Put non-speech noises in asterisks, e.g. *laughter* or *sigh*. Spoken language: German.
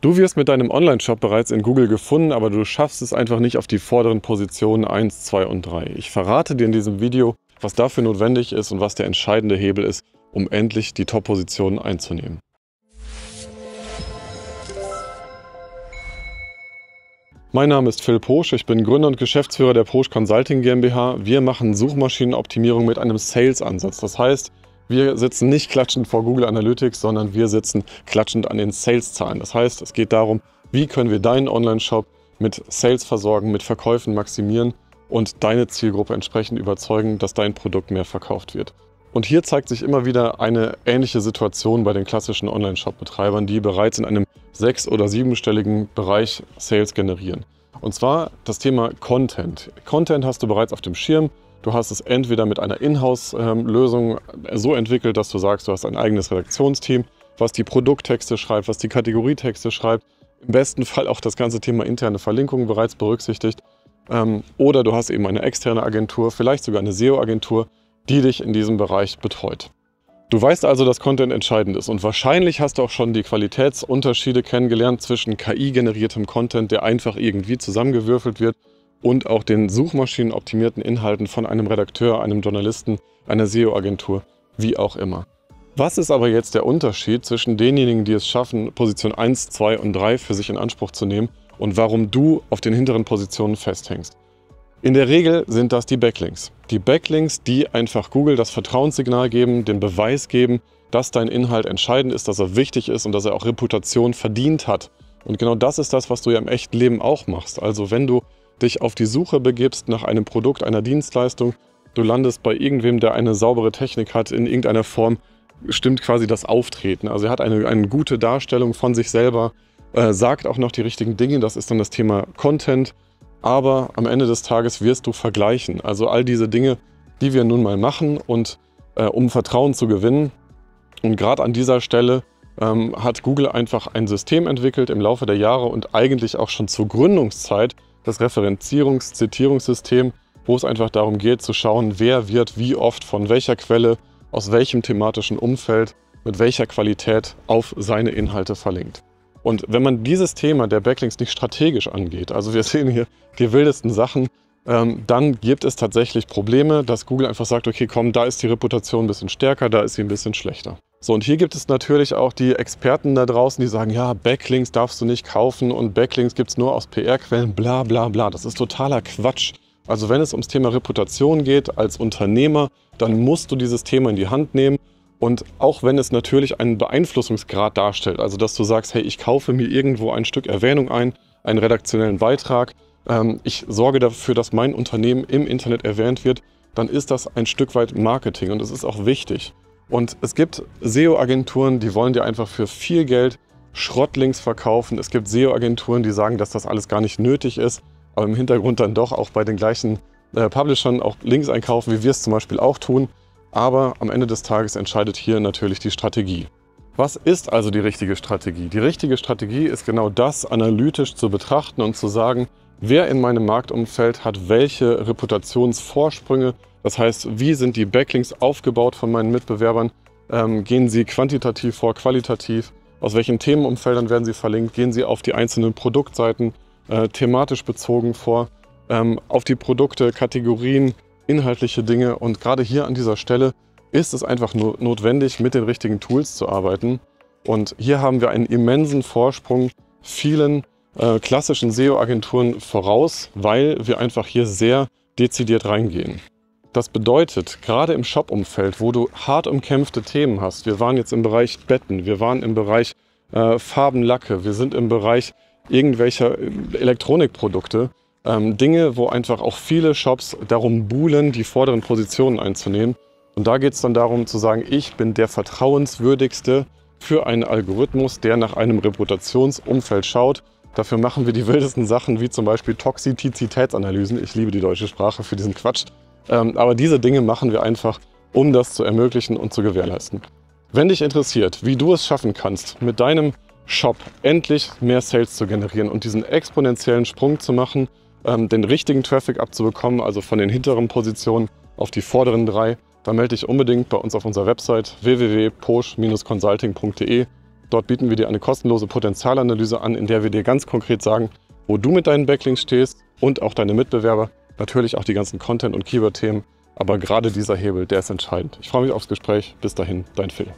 Du wirst mit deinem Online-Shop bereits in Google gefunden, aber du schaffst es einfach nicht auf die vorderen Positionen 1, 2 und 3. Ich verrate dir in diesem Video, was dafür notwendig ist und was der entscheidende Hebel ist, um endlich die Top-Positionen einzunehmen. Mein Name ist Phil Posch, ich bin Gründer und Geschäftsführer der Posch Consulting GmbH. Wir machen Suchmaschinenoptimierung mit einem Sales-Ansatz. Das heißt, wir sitzen nicht klatschend vor Google Analytics, sondern wir sitzen klatschend an den Sales-Zahlen. Das heißt, es geht darum, wie können wir deinen Online-Shop mit Sales versorgen, mit Verkäufen maximieren und deine Zielgruppe entsprechend überzeugen, dass dein Produkt mehr verkauft wird. Und hier zeigt sich immer wieder eine ähnliche Situation bei den klassischen Online-Shop-Betreibern, die bereits in einem sechs- oder siebenstelligen Bereich Sales generieren. Und zwar das Thema Content. Content hast du bereits auf dem Schirm. Du hast es entweder mit einer Inhouse-Lösung so entwickelt, dass du sagst, du hast ein eigenes Redaktionsteam, was die Produkttexte schreibt, was die Kategorietexte schreibt. Im besten Fall auch das ganze Thema interne Verlinkungen bereits berücksichtigt. Ähm, oder du hast eben eine externe Agentur, vielleicht sogar eine SEO-Agentur, die dich in diesem Bereich betreut. Du weißt also, dass Content entscheidend ist und wahrscheinlich hast du auch schon die Qualitätsunterschiede kennengelernt zwischen KI-generiertem Content, der einfach irgendwie zusammengewürfelt wird und auch den suchmaschinenoptimierten Inhalten von einem Redakteur, einem Journalisten, einer SEO-Agentur, wie auch immer. Was ist aber jetzt der Unterschied zwischen denjenigen, die es schaffen, Position 1, 2 und 3 für sich in Anspruch zu nehmen und warum du auf den hinteren Positionen festhängst? In der Regel sind das die Backlinks. Die Backlinks, die einfach Google das Vertrauenssignal geben, den Beweis geben, dass dein Inhalt entscheidend ist, dass er wichtig ist und dass er auch Reputation verdient hat. Und genau das ist das, was du ja im echten Leben auch machst. Also wenn du dich auf die Suche begibst nach einem Produkt, einer Dienstleistung, du landest bei irgendwem, der eine saubere Technik hat, in irgendeiner Form stimmt quasi das Auftreten. Also er hat eine, eine gute Darstellung von sich selber, äh, sagt auch noch die richtigen Dinge, das ist dann das Thema Content, aber am Ende des Tages wirst du vergleichen. Also all diese Dinge, die wir nun mal machen und äh, um Vertrauen zu gewinnen. Und gerade an dieser Stelle ähm, hat Google einfach ein System entwickelt im Laufe der Jahre und eigentlich auch schon zur Gründungszeit das Referenzierungs-Zitierungssystem, wo es einfach darum geht zu schauen, wer wird wie oft von welcher Quelle, aus welchem thematischen Umfeld, mit welcher Qualität auf seine Inhalte verlinkt. Und wenn man dieses Thema der Backlinks nicht strategisch angeht, also wir *laughs* sehen hier die wildesten Sachen, ähm, dann gibt es tatsächlich Probleme, dass Google einfach sagt, okay, komm, da ist die Reputation ein bisschen stärker, da ist sie ein bisschen schlechter. So, und hier gibt es natürlich auch die Experten da draußen, die sagen, ja, Backlinks darfst du nicht kaufen und Backlinks gibt es nur aus PR-Quellen, bla bla bla. Das ist totaler Quatsch. Also wenn es ums Thema Reputation geht als Unternehmer, dann musst du dieses Thema in die Hand nehmen und auch wenn es natürlich einen Beeinflussungsgrad darstellt, also dass du sagst, hey, ich kaufe mir irgendwo ein Stück Erwähnung ein, einen redaktionellen Beitrag, ähm, ich sorge dafür, dass mein Unternehmen im Internet erwähnt wird, dann ist das ein Stück weit Marketing und es ist auch wichtig. Und es gibt SEO-Agenturen, die wollen dir einfach für viel Geld Schrottlinks verkaufen. Es gibt SEO-Agenturen, die sagen, dass das alles gar nicht nötig ist, aber im Hintergrund dann doch auch bei den gleichen äh, Publishern auch Links einkaufen, wie wir es zum Beispiel auch tun. Aber am Ende des Tages entscheidet hier natürlich die Strategie. Was ist also die richtige Strategie? Die richtige Strategie ist genau das, analytisch zu betrachten und zu sagen, wer in meinem Marktumfeld hat welche Reputationsvorsprünge. Das heißt, wie sind die Backlinks aufgebaut von meinen Mitbewerbern? Ähm, gehen sie quantitativ vor, qualitativ? Aus welchen Themenumfeldern werden sie verlinkt? Gehen sie auf die einzelnen Produktseiten äh, thematisch bezogen vor? Ähm, auf die Produkte, Kategorien, inhaltliche Dinge. Und gerade hier an dieser Stelle ist es einfach nur notwendig, mit den richtigen Tools zu arbeiten. Und hier haben wir einen immensen Vorsprung vielen äh, klassischen SEO-Agenturen voraus, weil wir einfach hier sehr dezidiert reingehen. Das bedeutet, gerade im Shop-Umfeld, wo du hart umkämpfte Themen hast, wir waren jetzt im Bereich Betten, wir waren im Bereich äh, Farbenlacke, wir sind im Bereich irgendwelcher äh, Elektronikprodukte, ähm, Dinge, wo einfach auch viele Shops darum buhlen, die vorderen Positionen einzunehmen. Und da geht es dann darum zu sagen, ich bin der vertrauenswürdigste für einen Algorithmus, der nach einem Reputationsumfeld schaut. Dafür machen wir die wildesten Sachen, wie zum Beispiel Toxizitätsanalysen. Ich liebe die deutsche Sprache für diesen Quatsch. Ähm, aber diese Dinge machen wir einfach, um das zu ermöglichen und zu gewährleisten. Wenn dich interessiert, wie du es schaffen kannst, mit deinem Shop endlich mehr Sales zu generieren und diesen exponentiellen Sprung zu machen, ähm, den richtigen Traffic abzubekommen, also von den hinteren Positionen auf die vorderen drei, dann melde dich unbedingt bei uns auf unserer Website www.posch-consulting.de Dort bieten wir dir eine kostenlose Potenzialanalyse an, in der wir dir ganz konkret sagen, wo du mit deinen Backlinks stehst und auch deine Mitbewerber. Natürlich auch die ganzen Content- und Keyword-Themen. Aber gerade dieser Hebel, der ist entscheidend. Ich freue mich aufs Gespräch. Bis dahin, dein Phil.